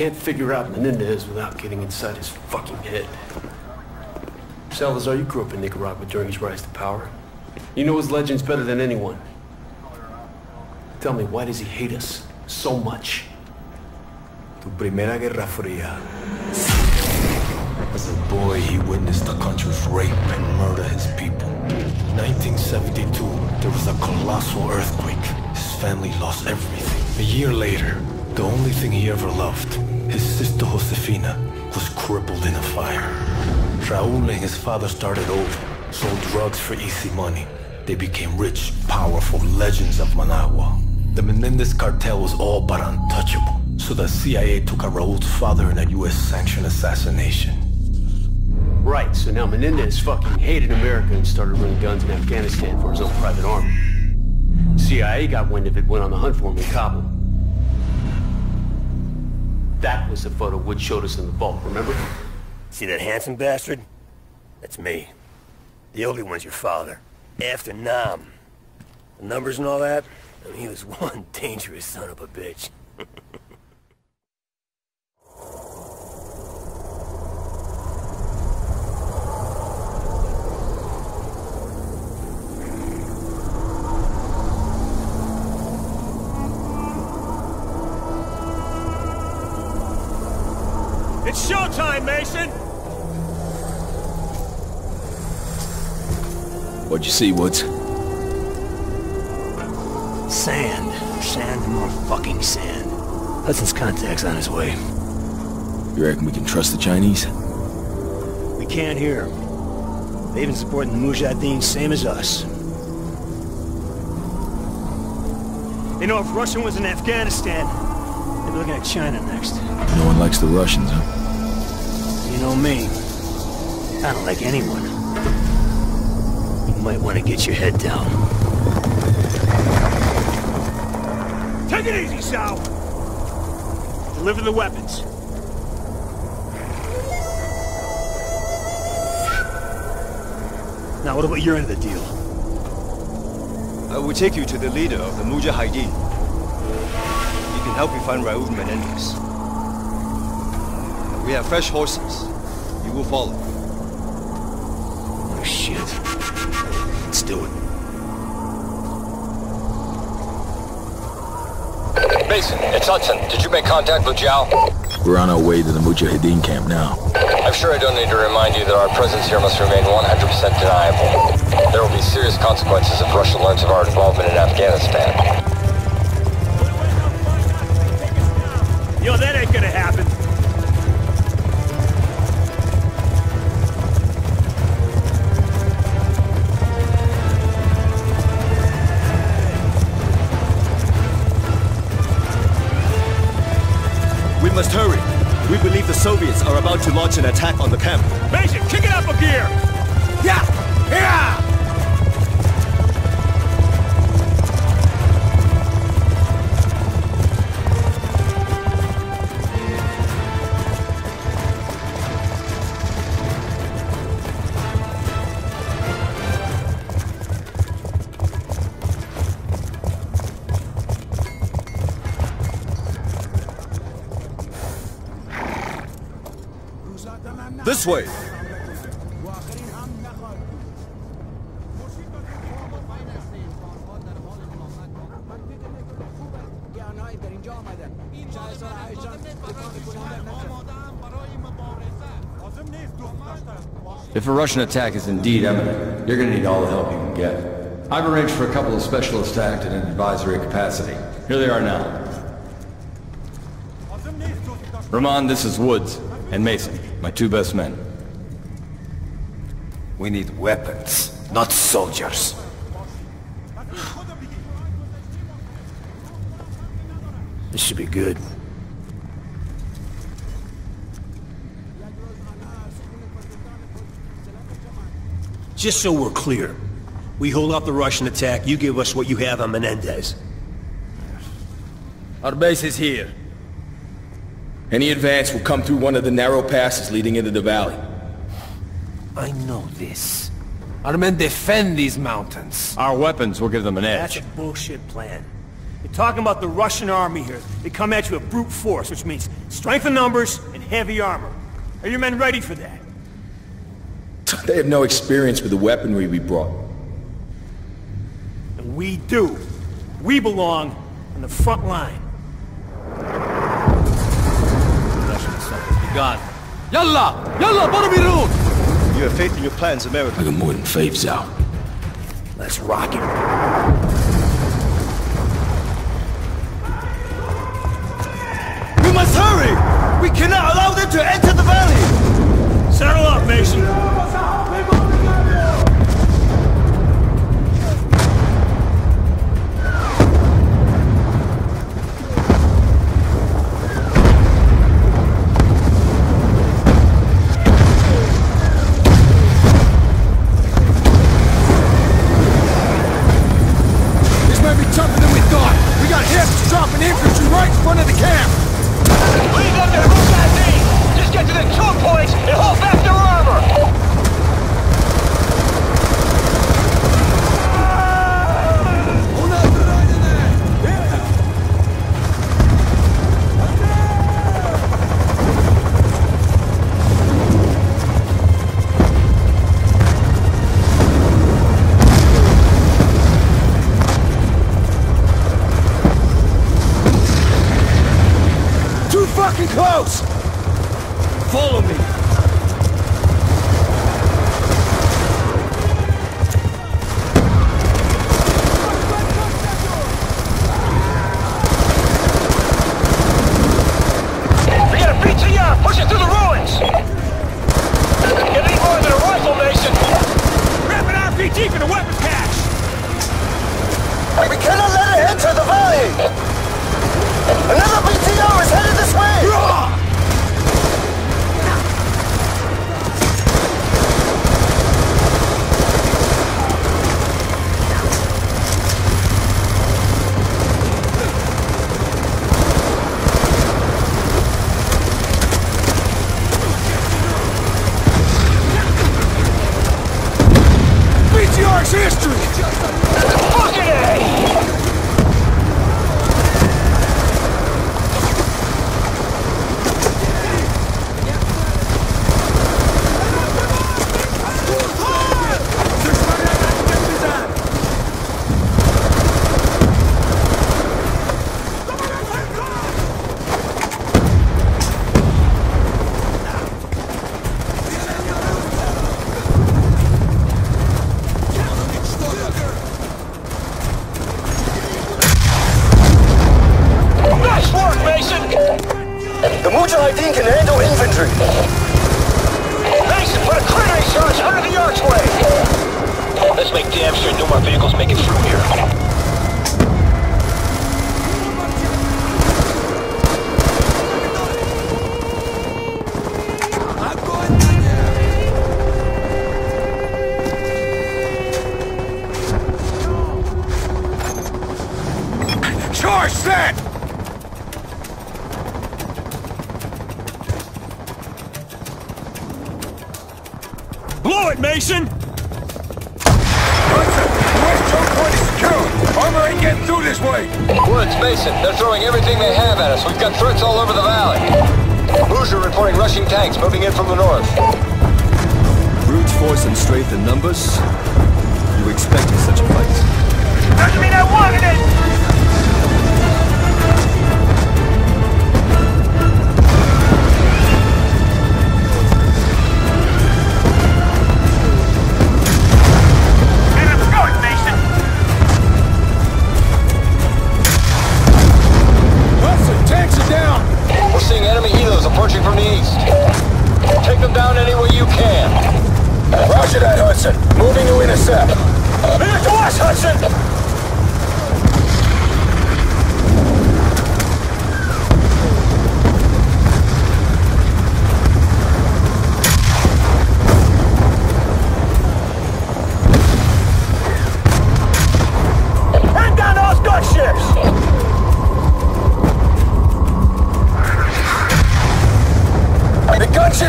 can't figure out Menendez without getting inside his fucking head. Salazar, you grew up in Nicaragua during his rise to power. You know his legends better than anyone. Tell me, why does he hate us so much? Tu primera guerra fría. As a boy, he witnessed the country's rape and murder his people. In 1972, there was a colossal earthquake. His family lost everything. A year later, the only thing he ever loved, his sister Josefina, was crippled in a fire. Raul and his father started over, sold drugs for easy money. They became rich, powerful legends of Managua. The Menendez cartel was all but untouchable, so the CIA took out Raul's father in a US-sanctioned assassination. Right, so now Menendez fucking hated America and started running guns in Afghanistan for his own private army. CIA got wind of it, went on the hunt for him in Kabul. That was the photo Wood showed us in the vault, remember? See that handsome bastard? That's me. The ugly one's your father. After Nam. The numbers and all that? I mean, he was one dangerous son of a bitch. What'd you see, Woods? Sand. Sand and more fucking sand. Hudson's contact's on his way. You reckon we can trust the Chinese? We can't hear him. They've been supporting the Mujahideen same as us. They know if Russia was in Afghanistan, they'd be looking at China next. No one likes the Russians, huh? You know me. I don't like anyone. You might want to get your head down. Take it easy, Sal! Deliver the weapons. Now, what about your end of the deal? I will take you to the leader of the Mujahideen. He can help you find Raul Menendez. We have fresh horses. You will follow. Oh, shit. Let's do it. Mason, it's Hudson. Did you make contact with Zhao? We're on our way to the Mujahideen camp now. I'm sure I don't need to remind you that our presence here must remain 100% deniable. There will be serious consequences if Russia learns of our involvement in Afghanistan. Yo, that ain't gonna happen. Must hurry. We believe the Soviets are about to launch an attack on the camp. Mason, kick it up a gear! Yeah! Yeah! This way! If a Russian attack is indeed imminent, you're gonna need all the help you can get. I've arranged for a couple of specialists to act in an advisory capacity. Here they are now. Rahman, this is Woods, and Mason, my two best men. We need weapons, not soldiers. This should be good. Just so we're clear, we hold off the Russian attack, you give us what you have on Menendez. Our base is here. Any advance will come through one of the narrow passes leading into the valley. I know this. Our men defend these mountains. Our weapons will give them an edge. That's a bullshit plan. We're talking about the Russian army here. They come at you with brute force, which means strength in numbers and heavy armor. Are your men ready for that? They have no experience with the weaponry we brought. And we do. We belong on the front line. Assault begun. Yalla! Yalla, Baramirun! You have faith in your plans, America. I got more than faves out. Let's rock it. We must hurry! We cannot allow them to enter the valley! Settle up, Mason. The Mujahideen can handle infantry. Mason, put a grenade charge under the archway! Let's make damn sure no more vehicles make it through here. Charge set! Blow it, Mason! West choke point is secure. Armor ain't getting through this way. Woods, Mason, they're throwing everything they have at us. We've got threats all over the valley. Hoosier reporting Russian tanks moving in from the north. Brute force and strength in numbers? You expected such a fight. Doesn't mean I wanted it!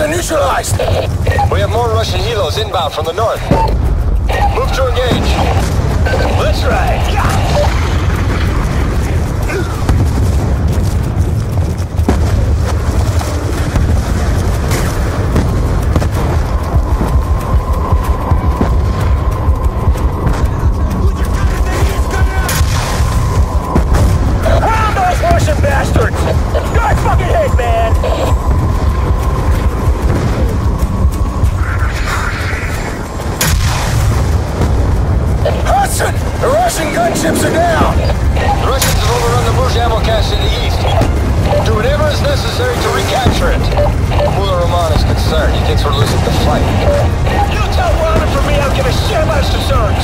Are neutralized. We have more Russian helos inbound from the north. Move to engage. Let's ride! Allied ships are down! The Russians have overrun the Bush ammo cache in the east. Do whatever is necessary to recapture it. Mullah Rahman is concerned. He thinks we're losing the fight. You tell Rahman for me I'll give a shit about his concerns.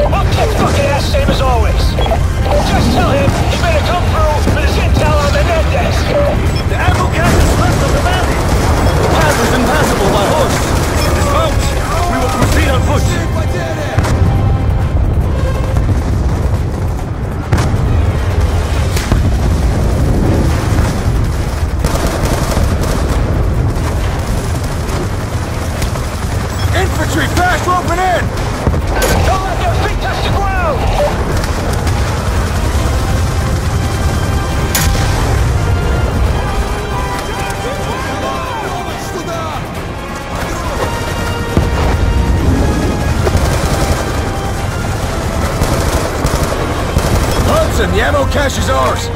I'll kick fucking ass same as always. Just tell him he better come through with his intel on Menendez. The ammo cache is left from the mountain. The path is impassable by horse. Dismount! We will proceed on foot. Hudson, the ammo cache is ours!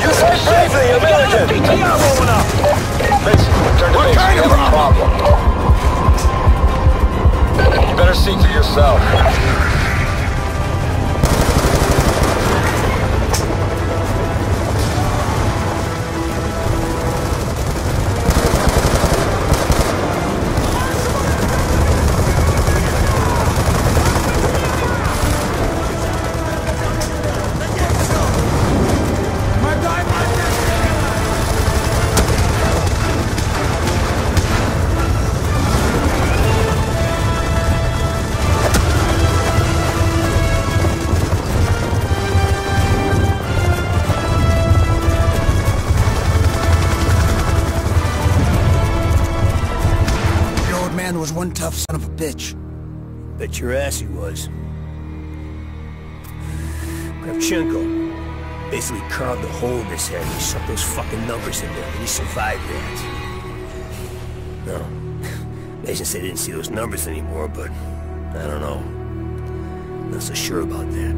You say bravely, American! BTR rolling up! Vincent, return to What base. kind of have a problem. You better see for yourself. Your ass he was. Kravchenko basically carved a hole in his head and he stuck those fucking numbers in there and he survived that. No. Mason said he didn't see those numbers anymore, but I don't know. Not so sure about that.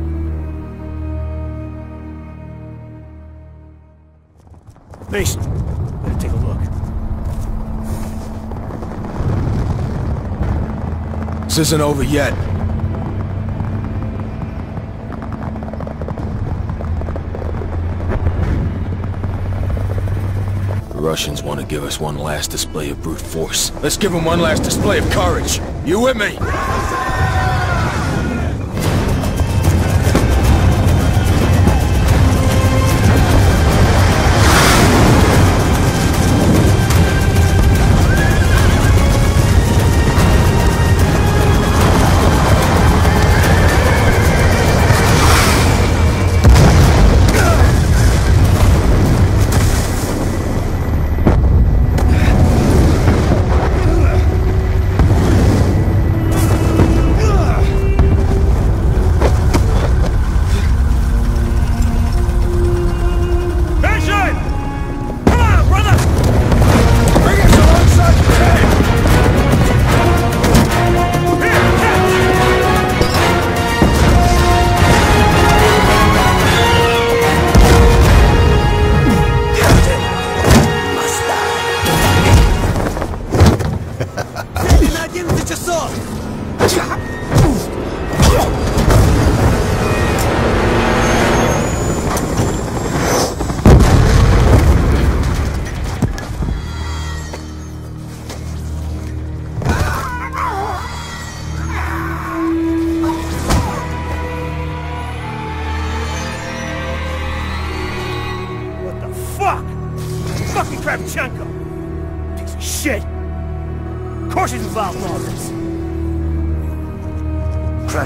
Mason, better take a look. This isn't over yet. The Russians want to give us one last display of brute force. Let's give them one last display of courage. You with me?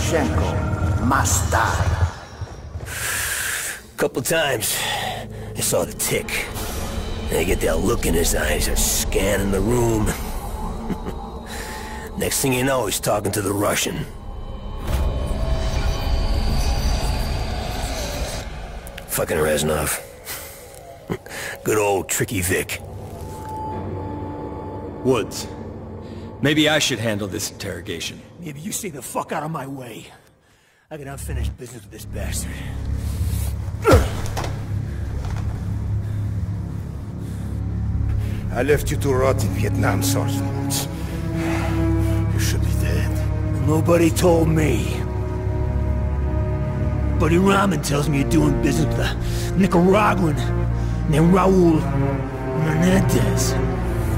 Kravchenko must die. Couple times, I saw the tick. And I get that look in his eyes, he's scanning the room. Next thing you know, he's talking to the Russian. Fucking Reznov. Good old Tricky Vic. Woods. Maybe I should handle this interrogation. Maybe you stay the fuck out of my way. I got unfinished business with this bastard. I left you to rot in Vietnam, Sergeant. You should be dead. Nobody told me. Buddy Rahman tells me you're doing business with a Nicaraguan named Raul Menendez.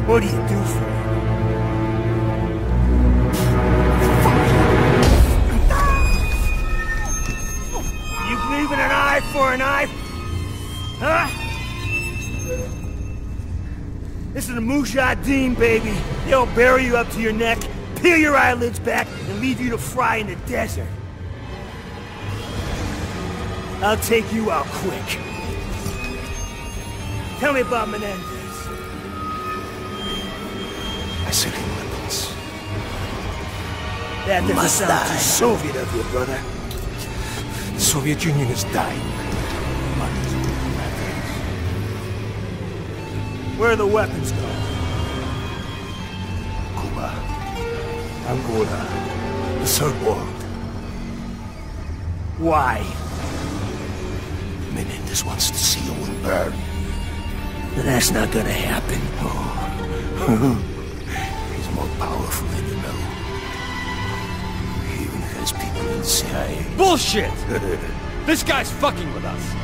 What do you do for him? For an eye? Huh? This is the Mujahideen, baby. They'll bury you up to your neck, peel your eyelids back, and leave you to fry in the desert. I'll take you out quick. Tell me about Menendez. I sent him weapons. That doesn't sound too Soviet of you, brother. The Soviet Union is dying. Where are the weapons going? Cuba, Angola, the Third World. Why? Menendez wants to see Owen burn. But that's not gonna happen. He's more powerful than you know. He even has people in the CIA. Bullshit! this guy's fucking with us.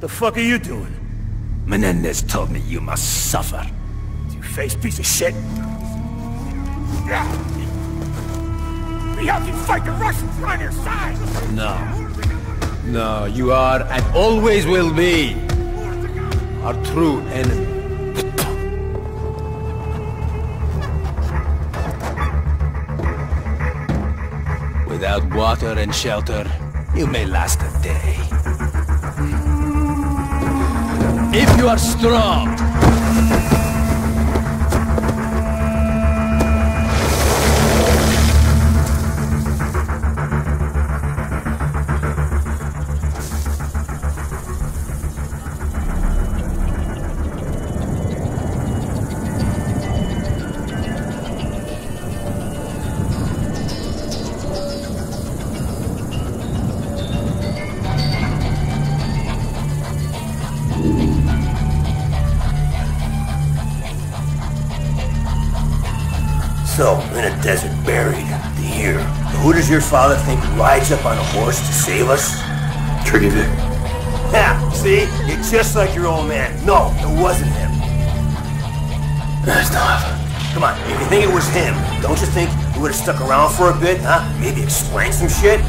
The fuck are you doing? Menendez told me you must suffer. You face piece of shit. We have you fight the Russians on your side! No. No, you are and always will be our true enemy. Without water and shelter, you may last a day. If you are strong, So, in a desert buried, here, who does your father think rides up on a horse to save us? Trigger Vic. Yeah, see? You're just like your old man. No, it wasn't him. That's not. Come on, if you think it was him, don't you think he would have stuck around for a bit, huh? Maybe explain some shit?